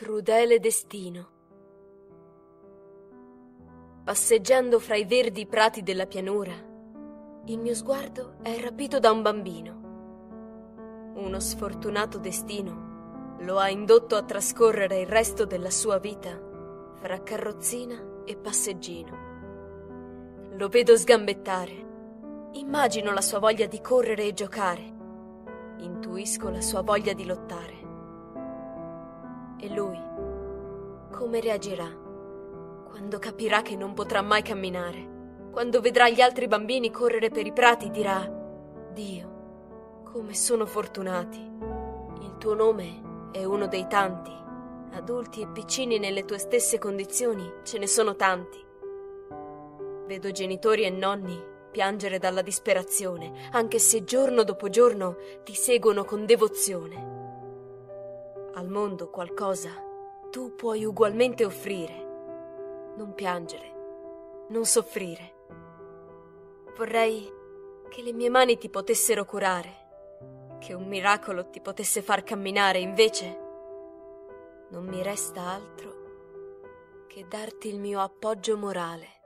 Crudele destino. Passeggiando fra i verdi prati della pianura, il mio sguardo è rapito da un bambino. Uno sfortunato destino lo ha indotto a trascorrere il resto della sua vita fra carrozzina e passeggino. Lo vedo sgambettare. Immagino la sua voglia di correre e giocare. Intuisco la sua voglia di lottare. E lui come reagirà quando capirà che non potrà mai camminare? Quando vedrà gli altri bambini correre per i prati dirà Dio, come sono fortunati. Il tuo nome è uno dei tanti. Adulti e piccini nelle tue stesse condizioni ce ne sono tanti. Vedo genitori e nonni piangere dalla disperazione, anche se giorno dopo giorno ti seguono con devozione al mondo qualcosa tu puoi ugualmente offrire. Non piangere, non soffrire. Vorrei che le mie mani ti potessero curare, che un miracolo ti potesse far camminare, invece non mi resta altro che darti il mio appoggio morale.